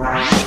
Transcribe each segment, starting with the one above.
Bye.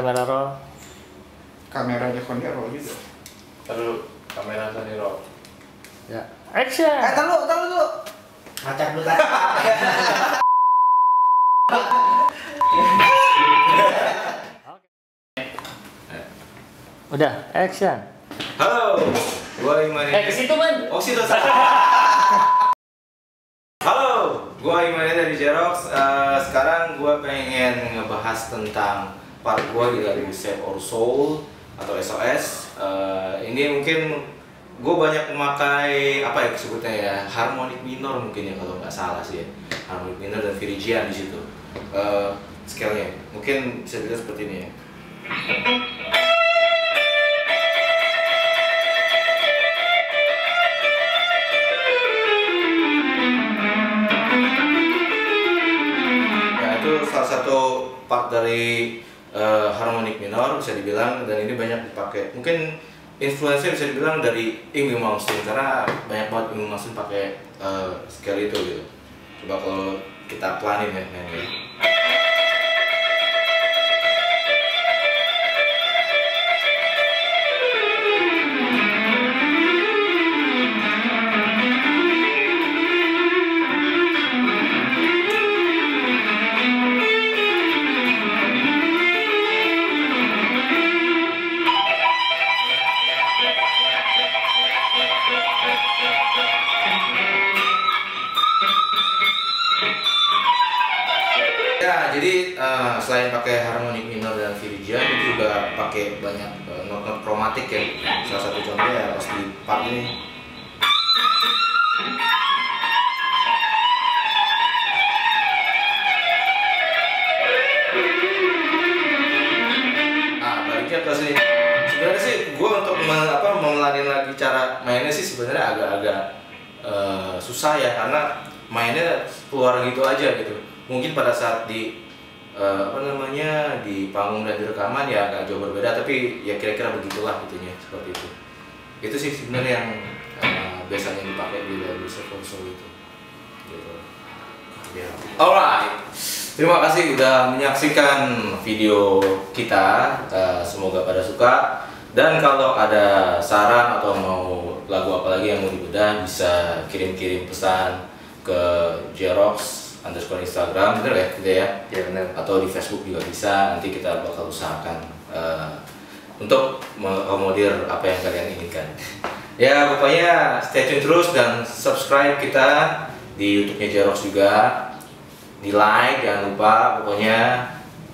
Kamera roll. Kameranya Konya roll juga. Terus kamera Sony roll. Ya. Action. Eh, tahu tahu dulu. Ngacak dulu tadi. Udah, action. Halo, gua Iman. Eh, ke situ, Man. Oh, situ. Halo, gua Iman dari Xerox. Eh, sekarang gua pengen ngebahas tentang part gua di dari Save Our Soul atau SOS. Eh, ini mungkin gue banyak memakai apa ya sebutnya ya harmonic minor mungkin ya kalau nggak salah sih ya harmonic minor dan Phrygian di situ Eh, scale-nya mungkin bisa dilihat seperti ini ya ya itu salah satu part dari eh, harmonic minor bisa dibilang dan ini banyak dipakai. Mungkin influence bisa dibilang dari Ingrid Malmsteen karena banyak banget Ingrid Malmsteen pakai eh, scale itu gitu. Coba kalau kita pelanin ya mainnya Ya, jadi eh, selain pakai harmonic minor dan Phrygian, itu juga pakai banyak eh, not-not kromatik ya. Salah satu contohnya ya pas di part ini. Nah, baliknya ke sini. Sebenarnya sih, gue untuk apa, lagi cara mainnya sih sebenarnya agak-agak eh, susah ya karena mainnya keluar gitu aja gitu mungkin pada saat di eh, apa namanya di panggung dan di rekaman ya agak jauh berbeda tapi ya kira-kira begitulah gitunya seperti itu. Itu sih sebenarnya yang eh, biasanya dipakai di lagu Sekonso itu. Gitu. Ya. Alright. Terima kasih udah menyaksikan video kita. Eh, semoga pada suka. Dan kalau ada saran atau mau lagu apa lagi yang mau dibedah bisa kirim-kirim pesan ke Jerox underscore Instagram bener ya gitu ya? Ya atau di Facebook juga bisa nanti kita bakal usahakan eh, untuk mengakomodir apa yang kalian inginkan. Ya pokoknya stay tune terus dan subscribe kita di YouTube-nya Jerox juga. Di like jangan lupa pokoknya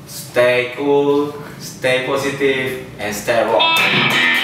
stay cool stay positive and stay rock